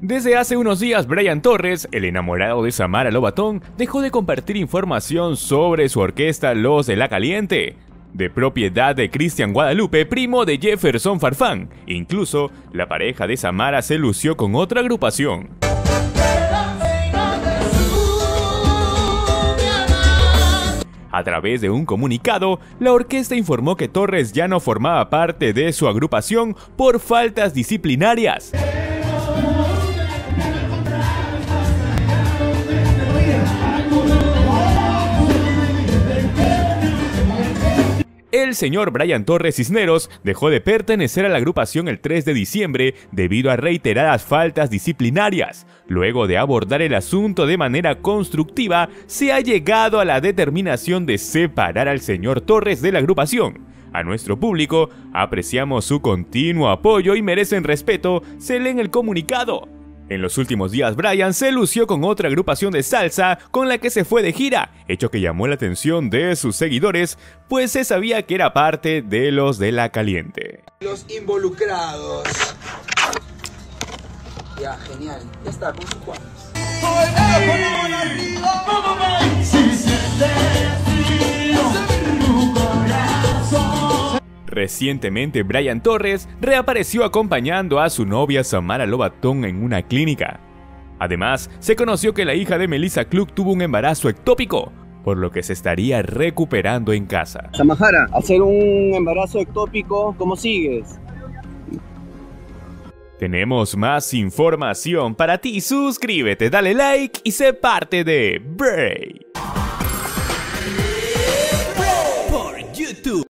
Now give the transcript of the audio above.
Desde hace unos días, Brian Torres, el enamorado de Samara Lobatón, dejó de compartir información sobre su orquesta Los de la Caliente, de propiedad de Cristian Guadalupe, primo de Jefferson Farfán. Incluso, la pareja de Samara se lució con otra agrupación. A través de un comunicado, la orquesta informó que Torres ya no formaba parte de su agrupación por faltas disciplinarias. El señor Brian Torres Cisneros dejó de pertenecer a la agrupación el 3 de diciembre debido a reiteradas faltas disciplinarias. Luego de abordar el asunto de manera constructiva, se ha llegado a la determinación de separar al señor Torres de la agrupación. A nuestro público apreciamos su continuo apoyo y merecen respeto, se lee en el comunicado. En los últimos días, Brian se lució con otra agrupación de salsa con la que se fue de gira, hecho que llamó la atención de sus seguidores, pues se sabía que era parte de los de la caliente. Los involucrados. Ya, genial. Ya está, con sus Juanes. Recientemente, Brian Torres reapareció acompañando a su novia Samara Lobatón en una clínica. Además, se conoció que la hija de Melissa Klug tuvo un embarazo ectópico, por lo que se estaría recuperando en casa. Samahara, hacer un embarazo ectópico, ¿cómo sigues? Tenemos más información para ti, suscríbete, dale like y sé parte de Bray.